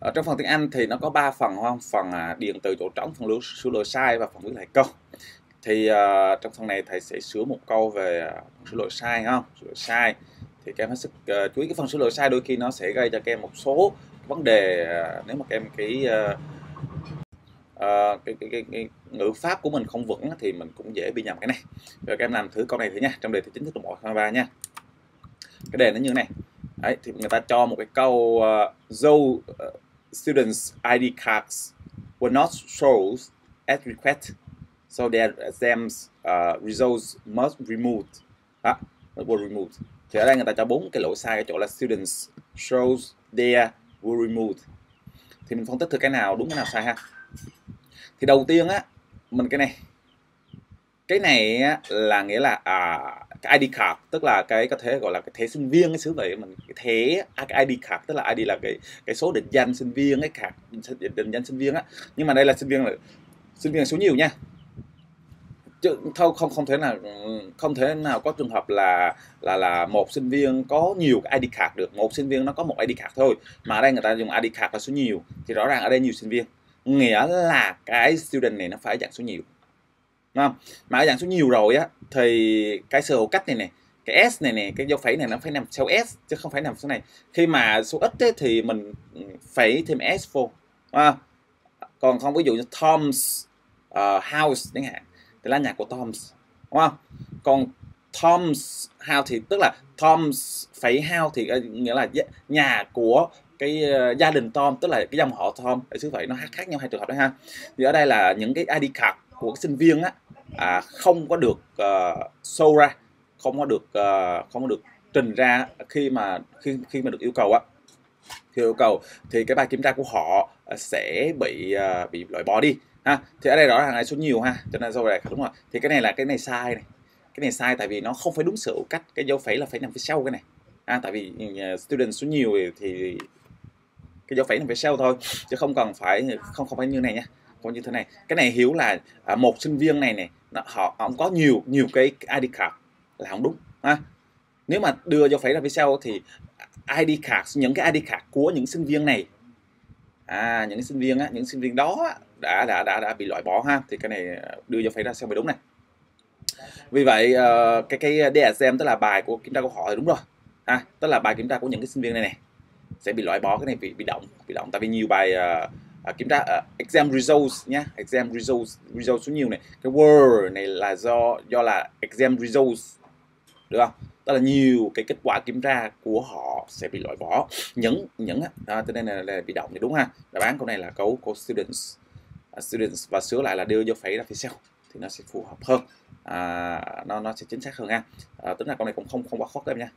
ở trong phần tiếng Anh thì nó có 3 phần không? Phần à, điện từ chỗ trống phần lưu sửa lỗi sai và phần viết lại câu. Thì uh, trong phần này thầy sẽ sửa một câu về uh, sửa lỗi sai không? Sửa lỗi sai. Thì các em hết sức uh, chú ý cái phần sửa lỗi sai đôi khi nó sẽ gây cho các em một số vấn đề uh, nếu mà các em cái uh, uh, cái, cái, cái, cái ngữ pháp của mình không vững thì mình cũng dễ bị nhầm cái này. Rồi các em làm thử câu này thử nha. Trong đề thì chính thức là một hai ba nha. Cái đề nó như thế này. Đấy, thì người ta cho một cái câu uh, dâu uh, students ID cards were not shown as request so their exams uh, results must removed. Đó were removed. Thì ở đây người ta cho bốn cái lỗi sai ở chỗ là students shows their were removed. Thì mình phân tích thử cái nào đúng cái nào sai ha. Thì đầu tiên á mình cái này cái này là nghĩa là à, cái ID card tức là cái có thể gọi là cái thẻ sinh viên cái xứ vậy mình cái thẻ à, cái ID card tức là ID là cái cái số định danh sinh viên cái card định danh sinh viên á. Nhưng mà đây là sinh viên là sinh viên là số nhiều nha. Chứ thôi không không thể nào không thể nào có trường hợp là là là một sinh viên có nhiều cái ID card được. Một sinh viên nó có một ID card thôi mà ở đây người ta dùng ID card là số nhiều thì rõ ràng ở đây nhiều sinh viên. Nghĩa là cái student này nó phải dạng số nhiều đúng không? Mà ở dạng số nhiều rồi á thì cái sơ hữu cách này này cái s này nè cái dấu phẩy này nó phải nằm sau s chứ không phải nằm số này. Khi mà số ít ấy, thì mình phải thêm s vô à, còn không ví dụ như Tom's uh, house chẳng hạn thì là nhà của Tom's đúng không? Còn Tom's house thì tức là Tom's phẩy house thì ờ, nghĩa là nhà của cái uh, gia đình Tom tức là cái dòng họ Tom để xứ vậy nó khác nhau hai trường hợp đó ha. Thì ở đây là những cái ID card của sinh viên á à, không có được uh, show ra không có được uh, không có được trình ra khi mà khi khi mà được yêu cầu á. Khi yêu cầu thì cái bài kiểm tra của họ ờ, sẽ bị uh, bị loại bỏ đi ha. Thì ở đây rõ ràng là số nhiều ha cho nên sau này đúng rồi. Thì cái này là cái này sai này. Cái này sai tại vì nó không phải đúng sự cách cái dấu phẩy là phải nằm phía sau cái này. À, tại vì ừ, student số nhiều thì cái dấu phẩy nằm phía sau thôi chứ không cần phải không không phải như này nha có như thế này. Cái này hiểu là à, một sinh viên này này họ ông có nhiều nhiều cái ID card là không đúng ha. Nếu mà đưa cho phải ra phía sau thì ID card những cái ID card của những sinh viên này à những sinh viên á những sinh viên đó đã đã đã đã bị loại bỏ ha. Thì cái này à, đưa cho phải ra sau mới đúng này. Vì vậy uh, cái cái DSM tức là bài của kiểm tra câu hỏi đúng rồi ha. Tức là bài kiểm tra của những cái sinh viên này này sẽ bị loại bỏ cái này bị bị động bị động. Tại vì nhiều bài uh, À, kiểm tra uh, exam results nhé exam results results số nhiều này. Cái word này là do do là exam results được không? Đó là nhiều cái kết quả kiểm tra của họ sẽ bị loại bỏ. Những những à, cho nên là, là bị động thì đúng ha? Đáp án câu này là câu của students. Uh, students và sửa lại là đưa vô phẩy ra phía sau thì nó sẽ phù hợp hơn. À, nó nó sẽ chính xác hơn ha. À, tính là câu này cũng không không quá khó các em nha.